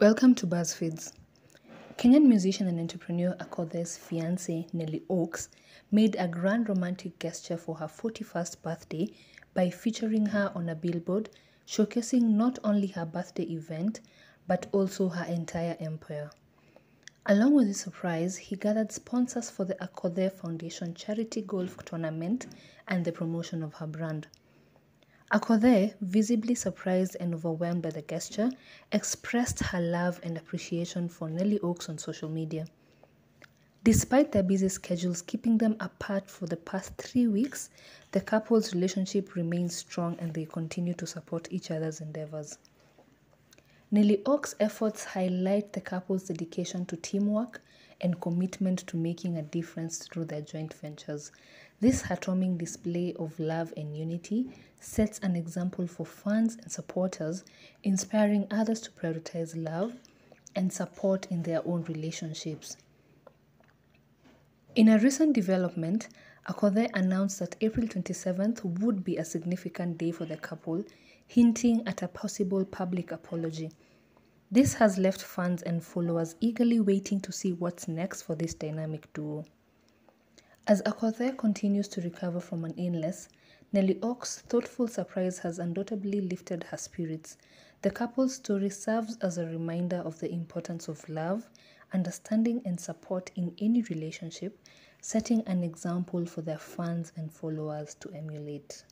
Welcome to BuzzFeeds. Kenyan musician and entrepreneur Akothee's fiancée Nelly Oaks made a grand romantic gesture for her 41st birthday by featuring her on a billboard showcasing not only her birthday event but also her entire empire. Along with the surprise, he gathered sponsors for the Akothee Foundation charity golf tournament and the promotion of her brand. Akothee, visibly surprised and overwhelmed by the gesture, expressed her love and appreciation for Nelly Oaks on social media. Despite their busy schedules keeping them apart for the past three weeks, the couple's relationship remains strong and they continue to support each other's endeavors. Nelly Oaks' efforts highlight the couple's dedication to teamwork and commitment to making a difference through their joint ventures. This heartwarming display of love and unity sets an example for fans and supporters, inspiring others to prioritize love and support in their own relationships. In a recent development, Akothee announced that April 27th would be a significant day for the couple, hinting at a possible public apology. This has left fans and followers eagerly waiting to see what's next for this dynamic duo. As Akothee continues to recover from an illness, Nelly Oaks' thoughtful surprise has undoubtedly lifted her spirits. The couple's story serves as a reminder of the importance of love, understanding, and support in any relationship, setting an example for their fans and followers to emulate.